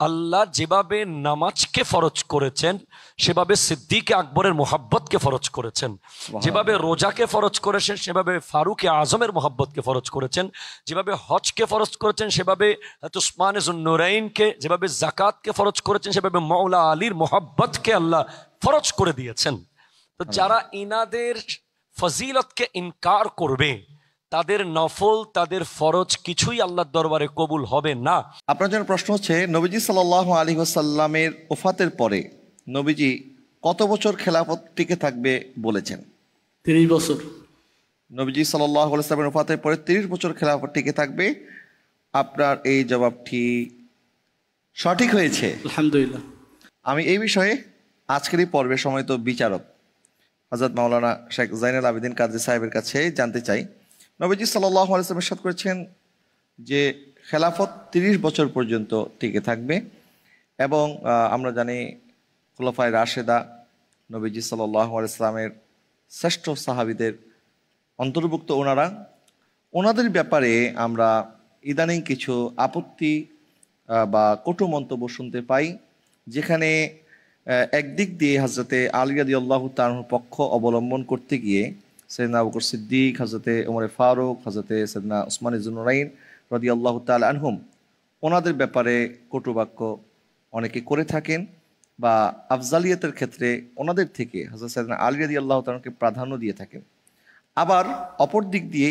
আল্লাহ যেভাবে নামাজকে ফরজ করেছেন সেভাবে সিদ্দিকে আকবরের মোহাব্বতকে ফরজ করেছেন। যেভাবে রোজাকে ফরজ করেছেন সেভাবে ফারুক আজমের মোহাব্বতকে ফরজ করেছেন। যেভাবে হজকে ফরজ করেছেন সেভাবে উসমান নুরাইনকে যেভাবে জাকাতকে ফরজ করেছেন সেভাবে মৌলা আলীর মোহাব্বতকে আল্লাহ ফরজ করে দিয়েছেন। তো যারা ইনাদের ফজিলতকে ইনকার করবে তাদের নফল তাদের ফরজ কিছুই আল্লাহর দরবারে কবুল হবে না। আপনার জন্য প্রশ্ন হচ্ছে নবীজি সাল্লাহ আলী ওসাল্লামের ওফাতের পরে নবীজি কত বছর খেলাফত টিকে থাকবে বলেছেন? তিরিশ বছর। নবীজি সাল্লাহ আলাইসলামের ওফাতের পরে তিরিশ বছর খেলাফত টিকে থাকবে। আপনার এই জবাবটি সঠিক হয়েছে? আলহামদুলিল্লাহ। আমি এই বিষয়ে আজকের এই পর্বের সময় তো বিচারক হজরত মাওলানা শেখ জাইনাল আবেদিন কাজী সাহেবের কাছে জানতে চাই। নবীজি সাল্লাহ আলাইসলাম সাদ করেছেন যে খেলাফত তিরিশ বছর পর্যন্ত টিকে থাকবে এবং আমরা জানি খোলাফায় রাশেদা নবীজি সাল্লাহ আলাইসলামের শ্রেষ্ঠ সাহাবিদের অন্তর্ভুক্ত ওনারা। ওনাদের ব্যাপারে আমরা ইদানিং কিছু আপত্তি বা কটু মন্তব্য শুনতে পাই, যেখানে একদিক দিয়ে হাজরতে আলিয়াদি আল্লাহ তার পক্ষ অবলম্বন করতে গিয়ে সৈয়দনা বকর সিদ্দিক হজরতে ওমরে ফারুক হজরতে সৈয়দনা ওসমান ইজুনাইন রদি আল্লাহ তাল আনহুম ওনাদের ব্যাপারে কটুবাক্য অনেকে করে থাকেন বা আফজালিয়তের ক্ষেত্রে ওনাদের থেকে হজরত সৈয়দনা আলী রাদি আল্লাহ তালকে প্রাধান্য দিয়ে থাকেন। আবার অপর দিক দিয়ে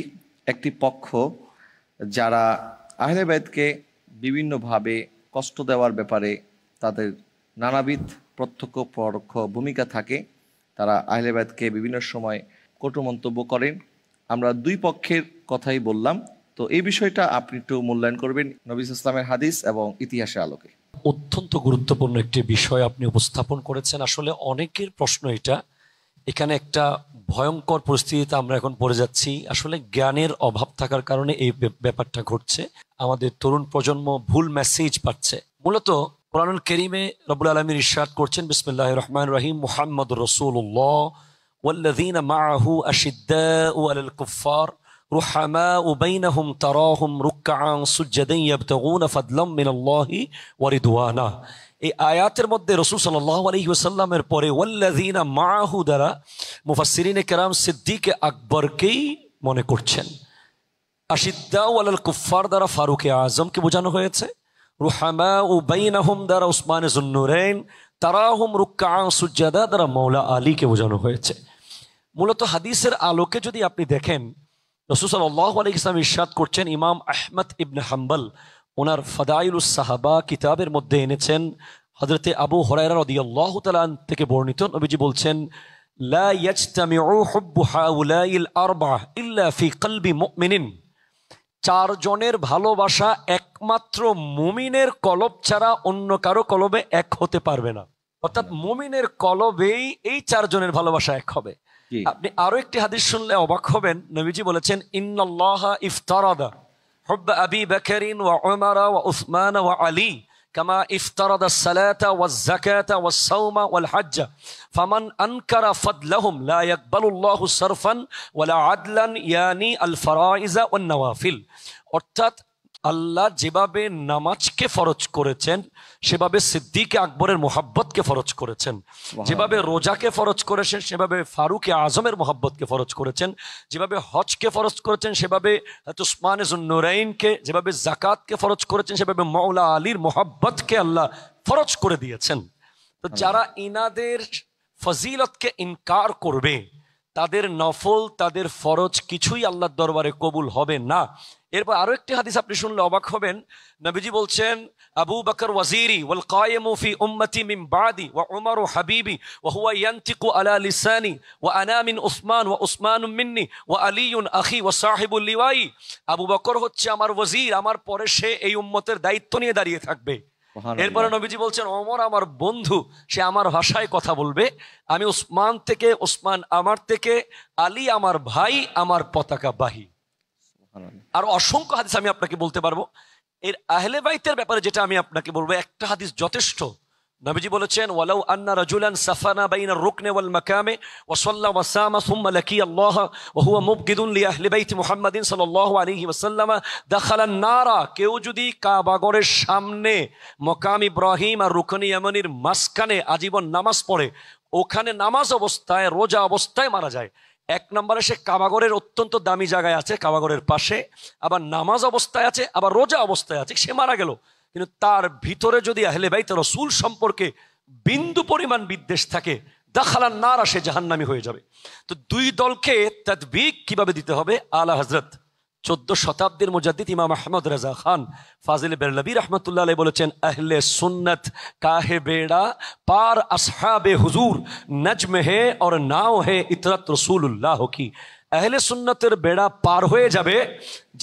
একটি পক্ষ যারা আহলে বাইতকে বিভিন্নভাবে কষ্ট দেওয়ার ব্যাপারে তাদের নানাবিধ প্রত্যক্ষ পরোক্ষ ভূমিকা থাকে, তারা আহলে বাইতকে বিভিন্ন সময় কটু মন্তব্য করেন। আমরা দুই পক্ষের কথাই বললাম। তো এই বিষয়টা আপনি একটু মূল্যায়ন করবেন নবিস ইসলামের হাদিস এবং ইতিহাসের আলোকে। অত্যন্ত গুরুত্বপূর্ণ একটি বিষয় আপনি উপস্থাপন করেছেন। আসলে অনেকের প্রশ্ন এটা। এখানে একটা ভয়ঙ্কর পরিস্থিতিতে আমরা এখন পড়ে যাচ্ছি। আসলে জ্ঞানের অভাব থাকার কারণে এই ব্যাপারটা ঘটছে। আমাদের তরুণ প্রজন্ম ভুল মেসেজ পাচ্ছে। মূলত কোরআনুল কেরিমে রবুল আলমীর ইরশাদ করছেন বিসমিল্লাহ রহমান রহিম মুহাম্মদ রসুল্লাহ والذين معه أشداء على الكفار رحماء بينهم تراهم ركعا سجدا يبتغون فضلا من الله ورضوانا এই আয়াতের মধ্যে রসুল সাল্লাহ আলহি ওসাল্লামের পরে ওয়াল্লাযীনা মাআহু দ্বারা মুফাসসিরিনে কেরাম সিদ্দিক আকবরকেই মনে করছেন আশিদ্দাউ আলাল কুফার দ্বারা ফারুকে আজমকে বোঝানো হয়েছে রুহামা ও বাইনাহুম দ্বারা উসমান জুন্নুরাইন তারাহুম রুক্কা সুজাদা দ্বারা মৌলা আলীকে বোঝানো হয়েছে। মূলত হাদিসের আলোকে যদি আপনি দেখেন রসুসাল আল্লাহ আলী ইসলাম ইরশাদ করছেন, ইমাম আহমদ ইবনে হাম্বল ওনার ফদাইলুস সাহাবা কিতাবের মধ্যে এনেছেন হজরতে আবু হরাইরা রদিয়াল্লাহ তালান থেকে বর্ণিত, নবীজি বলছেন, লা ইয়াজতামিউ হুব্বু হাউলাইল আরবাহ ইল্লা ফি কলবি মুমিনিন। চারজনের ভালোবাসা একমাত্র মুমিনের কলব ছাড়া অন্য কারও কলবে এক হতে পারবে না। অর্থাৎ মুমিনের কলবেই এই চারজনের ভালোবাসা এক হবে। আপনি আরও একটি হাদিস শুনলে অবাক হবেন। নবীজি বলেছেন ইন্নআল্লাহ ইফতারাদা হুব্ব আবি বেকারিন ওয়া ওমারা ওয়া উসমান ওয়া আলী। كما افترض الصلاة والزكاة والصوم والحج فمن أنكر فضلهم لا يقبل الله صرفا ولا عدلا يعني الفرائض والنوافل অর্থাৎ আল্লাহ যেভাবে নামাজকে ফরজ করেছেন সেভাবে সিদ্দিকে আকবরের মোহাব্বতকে ফরজ করেছেন। যেভাবে রোজাকে ফরজ করেছেন সেভাবে ফারুকে আজমের মোহাব্বতকে ফরজ করেছেন। যেভাবে হজকে ফরজ করেছেন সেভাবে উসমান নুরাইনকে যেভাবে জাকাতকে ফরজ করেছেন সেভাবে মৌলা আলীর মোহাব্বতকে আল্লাহ ফরজ করে দিয়েছেন। তো যারা ইনাদের ফজিলতকে ইনকার করবে তাদের নফল, তাদের ফরজ কিছুই আল্লাহর দরবারে কবুল হবে না। এরপর আরও একটি হাদিস আপনি শুনলে অবাক হবেন। নবীজি বলছেন, আবু বকর ওয়াজিরি ওয়াল কায়েমু ফি উম্মতি মিম বাদি ওয়া উমরু হাবিবি ওয়া হুয়া ইয়ানতিকু আলা লিসানি ওয়া আনা মিন উসমান ওয়া উসমান মিন্নি ওয়া আলিয়ুন আখি ওয়া সাহিবুল লিওয়াই। আবু বকর হচ্ছে আমার ওয়াজির, আমার পরে সে এই উম্মতের দায়িত্ব নিয়ে দাঁড়িয়ে থাকবে। এরপরে নবীজি বলছেন অমর আমার বন্ধু সে আমার ভাষায় কথা বলবে। আমি ওসমান থেকে ওসমান আমার থেকে আলী আমার ভাই আমার পতাকা বাহি। আর অসংখ্য হাদিস আমি আপনাকে বলতে পারব। এর আহলে বাইতের ব্যাপারে যেটা আমি আপনাকে বলব একটা হাদিস যথেষ্ট। নবীজি বলেছেন, ওয়ালাউ আন্না রাজুলান সাফানা বাইনা রুকনে ওয়াল মাকামে, ওয়া সাল্লা ওয়া সামা সুম্মা লাকিয়া আল্লাহ, ওয়া হুয়া মুবগিদুন লি আহলি বাইতি মুহাম্মাদিন সাল্লাল্লাহু আলাইহি ওয়াসাল্লাম, দাখালান নারা, কেউ যদি কাবাগরের সামনে মকাম ইব্রাহিম আর রুকন ইয়ামানির মাঝখানে আজীবন নামাজ পড়ে, ওখানে নামাজ অবস্থায়, রোজা অবস্থায় মারা যায়। এক নম্বরে সে কাবাগরের অত্যন্ত দামি জায়গায় আছে, কাবাগরের পাশে, আবার নামাজ অবস্থায় আছে, আবার রোজা অবস্থায় আছে, সে মারা গেল। কিন্তু তার ভিতরে যদি আহলে বাইত রসুল সম্পর্কে বিন্দু পরিমাণ বিদ্বেষ থাকে, দাখালান নারা সে জাহান্নামি হয়ে যাবে। তো দুই দলকে তাদবিক কীভাবে দিতে হবে? আলা হজরত চোদ্দ শতাব্দীর মুজাদ্দিদ ইমাম আহমদ রাজা খান ফাজিল বেরলবী রহমতুল্লাহ বলেছেন, আহলে সুন্নত কাহে বেড়া, পার আসহাবে হুজুর, নজম হে और নাও হে ইতরত রসুল্লাহ কি। আহলে সুন্নতের বেড়া পার হয়ে যাবে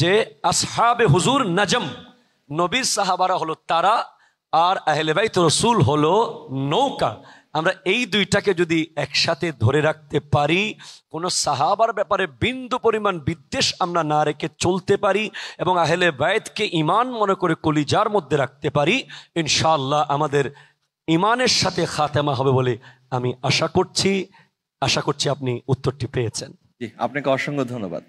যে, আসহাবে হুজুর নজম। নবীর সাহাবারা হলো তারা আর আহলে বাইত রসুল হলো নৌকা। আমরা এই দুইটাকে যদি একসাথে ধরে রাখতে পারি, কোনো সাহাবার ব্যাপারে বিন্দু পরিমাণ বিদ্বেষ আমরা না রেখে চলতে পারি এবং আহলে বায়তকে ইমান মনে করে কলিজার মধ্যে রাখতে পারি, ইনশাআল্লাহ আমাদের ইমানের সাথে খাতেমা হবে বলে আমি আশা করছি। আশা করছি আপনি উত্তরটি পেয়েছেন। জি, আপনাকে অসংখ্য ধন্যবাদ।